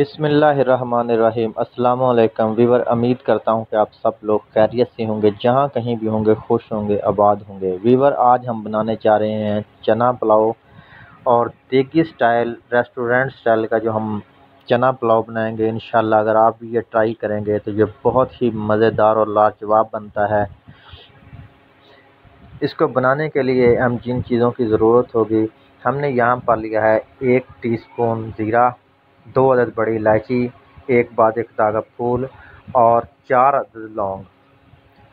بسم اللہ الرحمن الرحیم۔ السلام علیکم۔ ویور، امید کرتا ہوں کہ آپ سب لوگ خیریت سے ہوں گے، جہاں کہیں بھی ہوں گے، خوش ہوں گے، آباد ہوں گے۔ ویور، آج ہم بنانے جا رہے ہیں چنا پلاؤ اور دیگی سٹائل ریسٹورنٹ سٹائل کا جو ہم چنا پلاؤ بنائیں گے۔ انشاءاللہ اگر آپ بھی یہ ٹرائی کریں گے تو یہ بہت ہی مزیدار اور لاجواب بنتا ہے۔ اس کو بنانے کے لیے ہم جن چیزوں کی ضرورت ہوگی، ہم نے یہاں پر لیا ہے ایک ٹی سپون زیرہ۔ دو عدد بڑی الائچی، ایک بعد ایک داغا پھول اور چار عدد لونگ۔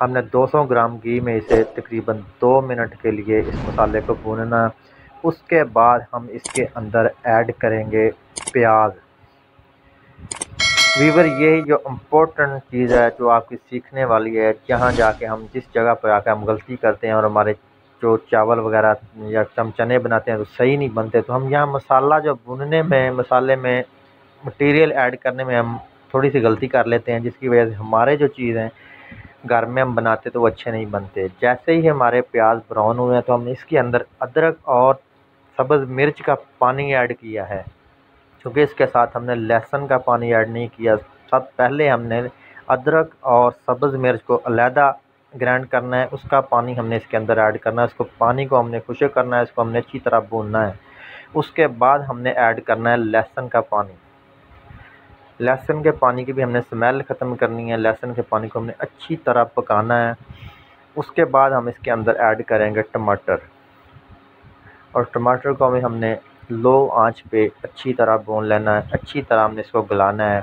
ہم نے دو سو گرام گھی میں اسے تقریباً دو منٹ کے لیے اس مسالے کو بھوننا۔ اس کے بعد ہم اس کے اندر ایڈ کریں گے پیاز۔ ویور یہی جو امپورٹنٹ چیز ہے جو آپ کی سیکھنے والی ہے جہاں جا کے ہم جس جگہ پر آ کے ہم غلطی کرتے ہیں اور ہمارے جو چاول وغیرہ یا ہم چنے بناتے ہیں تو صحیح نہیں بنتے، تو ہم یہاں مسالہ جو بھوننے میں مسالے میں مٹیریل ایڈ کرنے میں ہم تھوڑی سی غلطی کر لیتے ہیں، جس کی وجہ سے ہمارے جو چیز ہیں، گھر میں ہم بناتے تو وہ اچھے نہیں بنتے۔ جیسے ہی ہمارے پیاز براؤن ہوئے ہیں تو ہم نے اس کے اندر ادرک اور سبز مرچ کا پانی ایڈ کیا ہے۔ کیونکہ اس کے ساتھ ہم نے لہسن کا پانی ایڈ نہیں کیا، سب پہلے ہم نے ادرک اور سبز مرچ کو علیحدہ گرینڈ کرنا ہے، اس کا پانی ہم نے اس کے اندر ایڈ کرنا ہے۔ اس کو پانی کو ہم نے خشک کرنا ہے، اس کو ہم نے اچھی طرح بھوننا ہے۔ اس کے بعد ہم نے ایڈ کرنا ہے لہسن کا پانی۔ لہسن کے پانی کی بھی ہم نے سمیل ختم کرنی ہے، لہسن کے پانی کو ہم نے اچھی طرح پکانا ہے۔ اس کے بعد ہم اس کے اندر ایڈ کریں گے ٹماٹر۔ اور ٹماٹر کو بھی ہم نے لو آنچ پہ اچھی طرح بون لینا ہے، اچھی طرح ہم نے اس کو گلانا ہے۔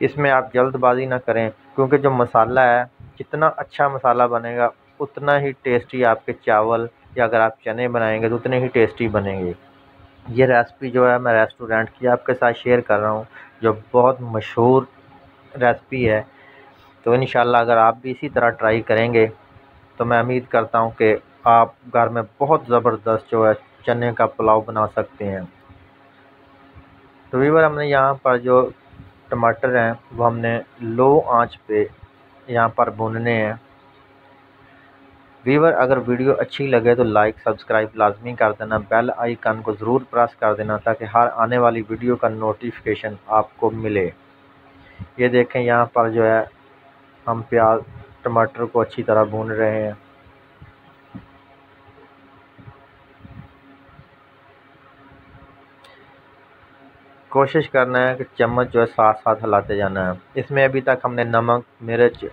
اس میں آپ جلد بازی نہ کریں، کیونکہ جو مسالہ ہے، جتنا اچھا مسالہ بنے گا، اتنا ہی ٹیسٹی آپ کے چاول یا اگر آپ چنے بنائیں گے تو اتنے ہی ٹیسٹی بنیں گے۔ یہ ریسپی جو ہے میں ریسٹورنٹ کی آپ کے ساتھ شیئر کر رہا ہوں، جو بہت مشہور ریسپی ہے۔ تو انشاءاللہ اگر آپ بھی اسی طرح ٹرائی کریں گے، تو میں امید کرتا ہوں کہ آپ گھر میں بہت زبردست جو ہے چنے کا پلاؤ بنا سکتے ہیں۔ تو ویور ہم نے یہاں پر جو ٹماٹر ہیں، وہ ہم نے لو آنچ پہ یہاں پر بھوننے ہیں۔ ویور اگر ویڈیو اچھی لگے تو لائک سبسکرائب لازمی کر دینا بیل آئیکن کو ضرور پریس کر دینا تاکہ ہر آنے والی ویڈیو کا نوٹیفیکیشن آپ کو ملے۔ یہ دیکھیں یہاں پر جو ہے، ہم پیاز، ٹماٹر کو اچھی طرح بھون رہے ہیں۔ کوشش کرنا ہے کہ چمچ جو ہے ساتھ ساتھ ہلاتے جانا ہے۔ اس میں ابھی تک ہم نے نمک، مرچ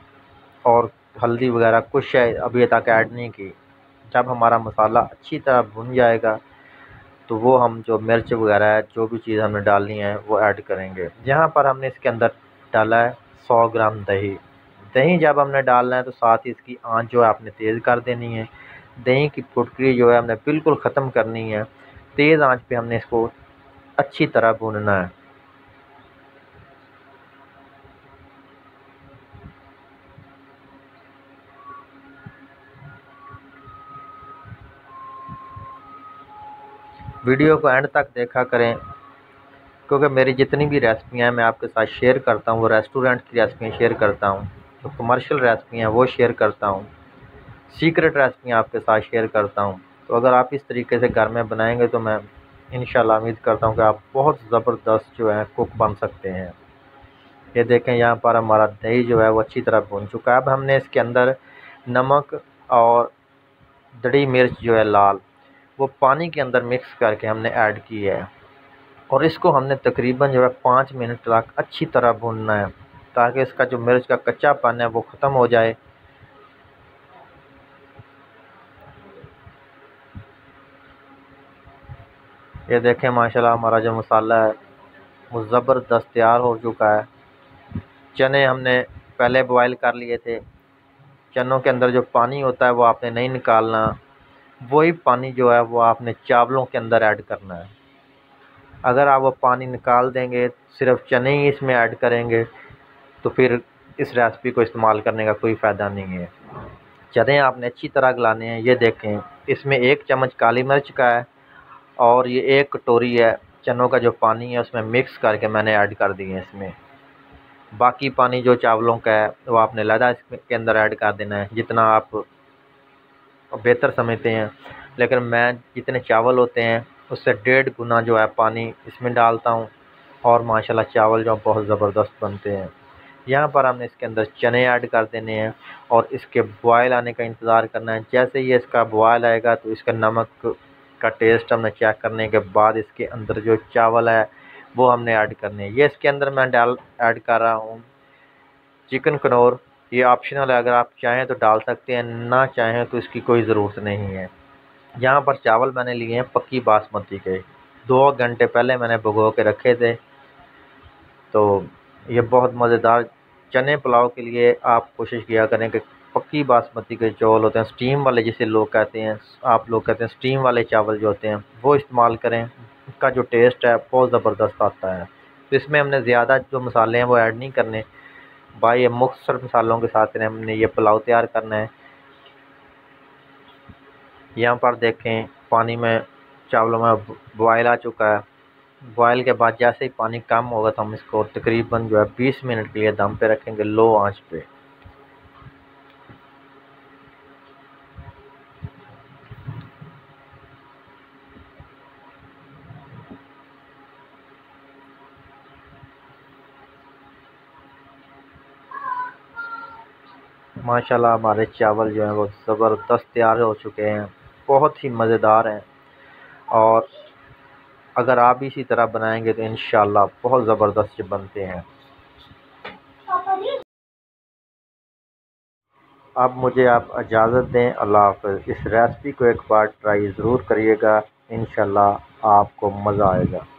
اور ہلدی وغیرہ کچھ ابھی تک ایڈ نہیں کی۔ جب ہمارا مسالہ اچھی طرح بھن جائے گا، تو وہ ہم جو مرچ وغیرہ ہے، جو بھی چیز ہم نے ڈالنی ہے، وہ ایڈ کریں گے۔ یہاں پر ہم نے اس کے اندر ڈالا ہے سو گرام دہی۔ دہی جب ہم نے ڈالنا ہے، تو ساتھ ہی اس کی آنچ جو ہے آپ نے تیز کر دینی ہے۔ دہی کی پھٹکری جو ہے، ہم نے بالکل ختم کرنی ہے۔ تیز آنچ پہ ہم نے اس کو اچھی طرح بھوننا ہے۔ ویڈیو کو اینڈ تک دیکھا کریں، کیونکہ میری جتنی بھی ریسپیاں ہیں، میں آپ کے ساتھ شیئر کرتا ہوں، وہ ریسٹورنٹ کی ریسپیاں شیئر کرتا ہوں، جو کمرشل ریسپیاں ہیں، وہ شیئر کرتا ہوں سیکرٹ ریسپیاں آپ کے ساتھ شیئر کرتا ہوں۔ تو اگر آپ اس طریقے سے گھر میں بنائیں گے، تو میں انشاءاللہ امید کرتا ہوں کہ آپ بہت زبردست جو ہے کوک بن سکتے ہیں۔ یہ دیکھیں، یہاں پر ہمارا دہی جو ہے، وہ اچھی طرح بھون چکا ہے۔ اب ہم نے اس کے اندر نمک اور دڑی مرچ جو ہے، لال۔ وہ پانی کے اندر مکس کر کے ہم نے ایڈ کی ہے۔ اور اس کو ہم نے تقریباً جو ہے پانچ منٹ تک اچھی طرح بھوننا ہے تاکہ اس کا جو مرچ کا کچا پن ہے وہ ختم ہو جائے۔ یہ دیکھیں ماشاءاللہ ہمارا جو مسالہ ہے وہ زبردست تیار ہو چکا ہے۔ چنے ہم نے پہلے بوائل کر لیے تھے۔ چنوں کے اندر جو پانی ہوتا ہے وہ آپ نے نہیں نکالنا۔ وہی پانی جو ہے وہ آپ نے چاولوں کے اندر ایڈ کرنا ہے۔ اگر آپ وہ پانی نکال دیں گے، صرف چنے ہی اس میں ایڈ کریں گے، تو پھر اس ریسپی کو استعمال کرنے کا کوئی فائدہ نہیں ہے۔ چنے آپ نے اچھی طرح گلانے ہیں، یہ دیکھیں، اس میں ایک چمچ کالی مرچ کا ہے اور یہ ایک کٹوری ہے چنوں کا جو پانی ہے، اس میں مکس کر کے میں نے ایڈ کر دی ہے اس میں۔ باقی پانی جو چاولوں کا ہے، وہ آپ نے لہدا اس کے اندر ایڈ کر دینا ہے، جتنا آپ بہتر سمجھتے ہیں۔ لیکن میں جتنے چاول ہوتے ہیں، اس سے ڈیڑھ گنا جو ہے پانی اس میں ڈالتا ہوں اور ماشاءاللہ چاول جو بہت زبردست بنتے ہیں۔ یہاں پر ہم نے اس کے اندر چنے ایڈ کر دینے ہیں اور اس کے بوائل آنے کا انتظار کرنا ہے۔ جیسے ہی اس کا بوائل آئے گا تو اس کا نمک کا ٹیسٹ ہم نے چیک کرنے کے بعد اس کے اندر جو چاول ہے وہ ہم نے ایڈ کرنے ہیں۔ یہ اس کے اندر میں ڈال ایڈ کر رہا ہوں۔ چکن کنور یہ آپشنل ہے، اگر آپ چاہیں تو ڈال سکتے ہیں، نہ چاہیں تو اس کی کوئی ضرورت نہیں ہے۔ یہاں پر چاول میں نے لیے ہیں، پکی باسمتی کے۔ دو گھنٹے پہلے میں نے بھگو کے رکھے تھے۔ تو یہ بہت مزیدار چنے پلاؤ کے لیے آپ کوشش کیا کریں کہ پکی باسمتی کے چاول ہوتے ہیں سٹیم والے جسے لوگ کہتے ہیں، آپ لوگ کہتے ہیں سٹیم والے چاول جو ہوتے ہیں، وہ استعمال کریں۔ اس کا جو ٹیسٹ ہے، بہت زبردست آتا ہے۔ تو اس میں ہم نے زیادہ جو مسالے ہیں، وہ ایڈ نہیں کرنے۔ بائی یہ مختصر مثالوں کے ساتھ ہم نے یہ پلاؤ تیار کرنا ہے۔ یہاں پر دیکھیں، پانی میں چاولوں میں بوائل آ چکا ہے۔ بوائل کے بعد جیسے ہی پانی کم ہوگا تو ہم اس کو تقریباً جو ہے بیس منٹ کے لیے دم پہ رکھیں گے، لو آنچ پہ۔ ماشاءاللہ ہمارے چاول جو ہیں وہ زبردست تیار ہو چکے ہیں، بہت ہی مزیدار ہیں۔ اور اگر آپ اسی طرح بنائیں گے تو انشاءاللہ بہت زبردست بنتے ہیں۔ اب مجھے آپ اجازت دیں، اللہ حافظ، اس ریسپی کو ایک بار ٹرائی ضرور کریے گا، انشاءاللہ آپ کو مزہ آئے گا۔